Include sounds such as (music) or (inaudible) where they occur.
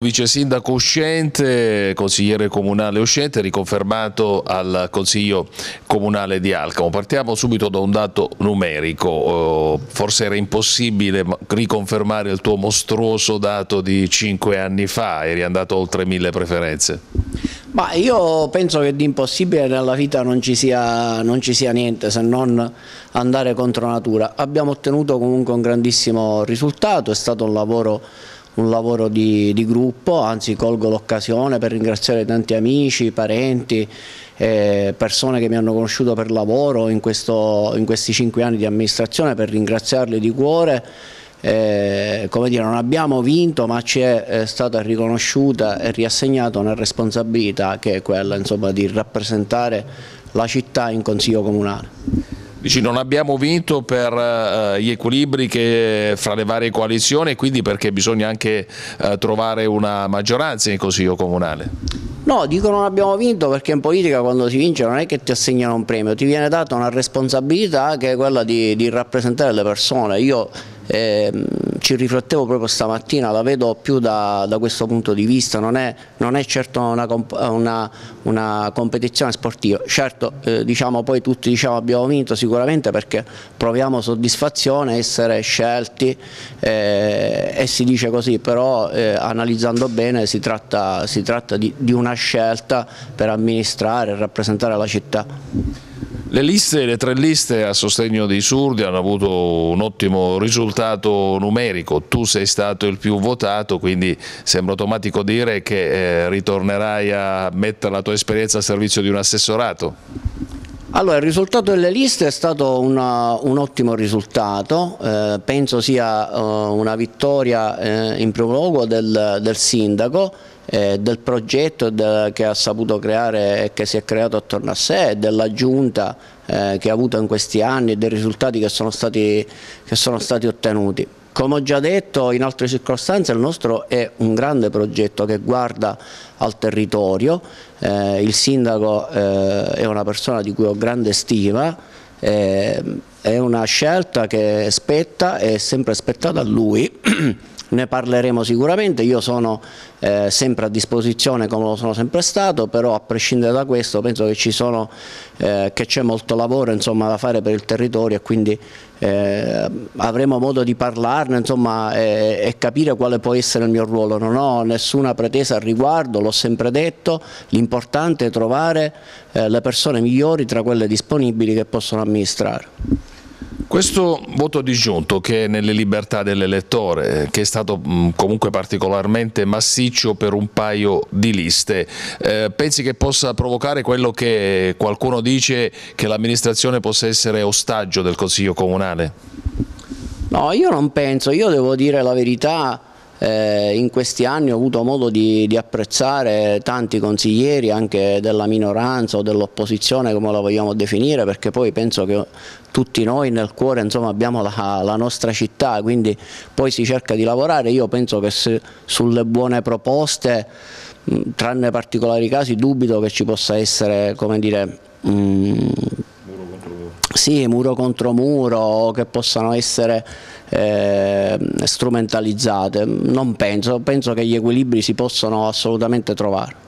vice sindaco uscente, consigliere comunale uscente, riconfermato al Consiglio Comunale di Alcamo. Partiamo subito da un dato numerico, oh, forse era impossibile riconfermare il tuo mostruoso dato di cinque anni fa, eri andato oltre mille preferenze. Ma io penso che di impossibile nella vita non ci, sia, non ci sia niente se non andare contro natura. Abbiamo ottenuto comunque un grandissimo risultato, è stato un lavoro un lavoro di, di gruppo, anzi colgo l'occasione per ringraziare tanti amici, parenti, eh, persone che mi hanno conosciuto per lavoro in, questo, in questi cinque anni di amministrazione per ringraziarli di cuore eh, come dire, non abbiamo vinto ma ci è, stata riconosciuta e riassegnata una responsabilità che è quella insomma, di rappresentare la città in Consiglio Comunale. Dici non abbiamo vinto per uh, gli equilibri che, fra le varie coalizioni e quindi perché bisogna anche uh, trovare una maggioranza in Consiglio Comunale? No, dico non abbiamo vinto perché in politica quando si vince non è che ti assegnano un premio, ti viene data una responsabilità che è quella di, di rappresentare le persone. Io eh, ci riflettevo proprio stamattina, la vedo più da, da questo punto di vista, non è, non è certo una, una, una, competizione sportiva, certo eh, diciamo poi tutti diciamo abbiamo vinto sicuramente perché proviamo soddisfazione, essere scelti eh, e si dice così, però eh, analizzando bene si tratta, si tratta di, di una scelta per amministrare e rappresentare la città. Le liste, le tre liste a sostegno dei surdi hanno avuto un ottimo risultato numerico, tu sei stato il più votato, quindi sembra automatico dire che eh, ritornerai a mettere la tua esperienza a servizio di un assessorato. Allora, il risultato delle liste è stato una, un ottimo risultato, eh, penso sia uh, una vittoria eh, in primo luogo del, del sindaco eh, del progetto de, che ha saputo creare e che si è creato attorno a sé, della giunta eh, che ha avuto in questi anni e dei risultati che sono stati, che sono stati ottenuti. Come ho già detto in altre circostanze il nostro è un grande progetto che guarda al territorio, eh, il sindaco eh, è una persona di cui ho grande stima, eh, è una scelta che spetta, è sempre spettata a lui (clears throat) ne parleremo sicuramente, io sono eh, sempre a disposizione come lo sono sempre stato, però a prescindere da questo penso che eh, c'è molto lavoro insomma, da fare per il territorio e quindi eh, avremo modo di parlarne insomma, e, e, capire quale può essere il mio ruolo, non ho nessuna pretesa al riguardo, l'ho sempre detto, l'importante è trovare eh, le persone migliori tra quelle disponibili che possono amministrare. Questo voto disgiunto che è nelle libertà dell'elettore, che è stato comunque particolarmente massiccio per un paio di liste, eh, pensi che possa provocare quello che qualcuno dice che l'amministrazione possa essere ostaggio del Consiglio Comunale? No, io non penso, io devo dire la verità, eh, in questi anni ho avuto modo di, di, apprezzare tanti consiglieri anche della minoranza o dell'opposizione come la vogliamo definire perché poi penso che tutti noi nel cuore insomma, abbiamo la, la, nostra città quindi poi si cerca di lavorare. Io penso che se, sulle buone proposte mh, tranne particolari casi dubito che ci possa essere come dire mh, sì, muro contro muro, che possano essere eh, strumentalizzate, non penso, penso che gli equilibri si possono assolutamente trovare.